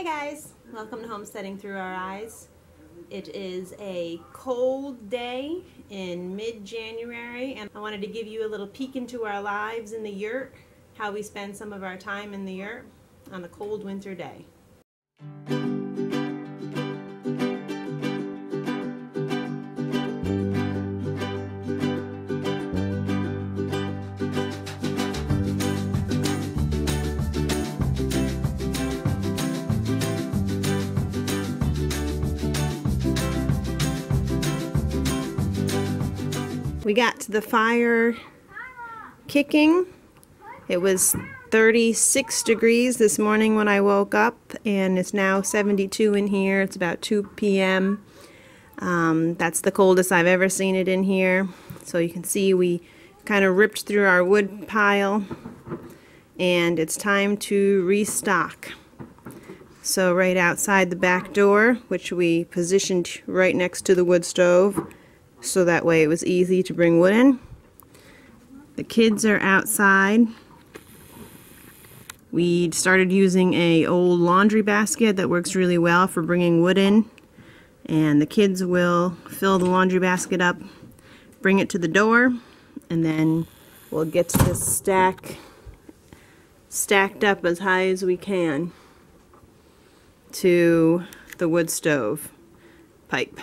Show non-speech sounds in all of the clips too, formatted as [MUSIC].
Hey guys, welcome to Homesteading Through Our Eyes. It is a cold day in mid-January and I wanted to give you a little peek into our lives in the yurt, how we spend some of our time in the yurt on a cold winter day. We got the fire kicking. It was 36 degrees this morning when I woke up, and it's now 72 in here. It's about 2 p.m. Um, that's the coldest I've ever seen it in here. So you can see we kind of ripped through our wood pile, and it's time to restock. So right outside the back door, which we positioned right next to the wood stove, so that way it was easy to bring wood in. The kids are outside. We started using a old laundry basket that works really well for bringing wood in. And the kids will fill the laundry basket up, bring it to the door, and then we'll get this stack stacked up as high as we can to the wood stove pipe.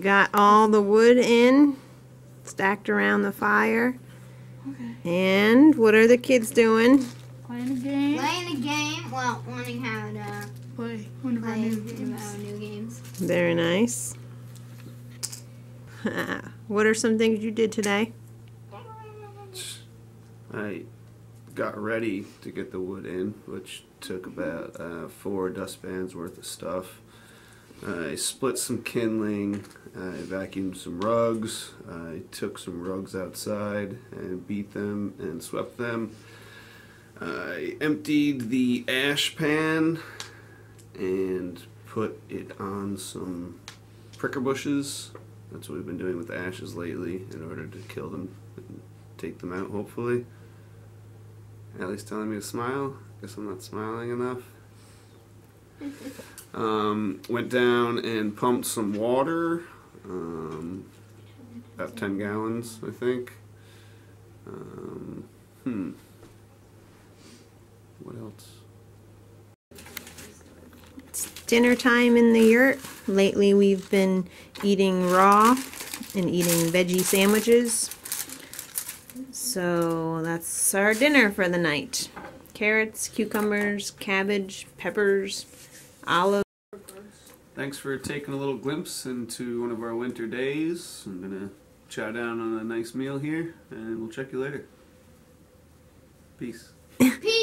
Got all the wood in, stacked around the fire. Okay. And what are the kids doing? Playing a game. Playing a game, well, learning how to Play one of our new games. our new games. Very nice. [LAUGHS] what are some things you did today? I got ready to get the wood in, which took about uh, four dustpans worth of stuff. I split some kindling, I vacuumed some rugs, I took some rugs outside and beat them and swept them. I emptied the ash pan and put it on some pricker bushes. That's what we've been doing with the ashes lately in order to kill them and take them out, hopefully. Ellie's telling me to smile. Guess I'm not smiling enough. [LAUGHS] Um, went down and pumped some water. Um, about 10 gallons, I think. Um, hmm. What else? It's dinner time in the yurt. Lately we've been eating raw and eating veggie sandwiches. So that's our dinner for the night. Carrots, cucumbers, cabbage, peppers, olives. Thanks for taking a little glimpse into one of our winter days. I'm gonna chow down on a nice meal here, and we'll check you later. Peace. Peace! [LAUGHS]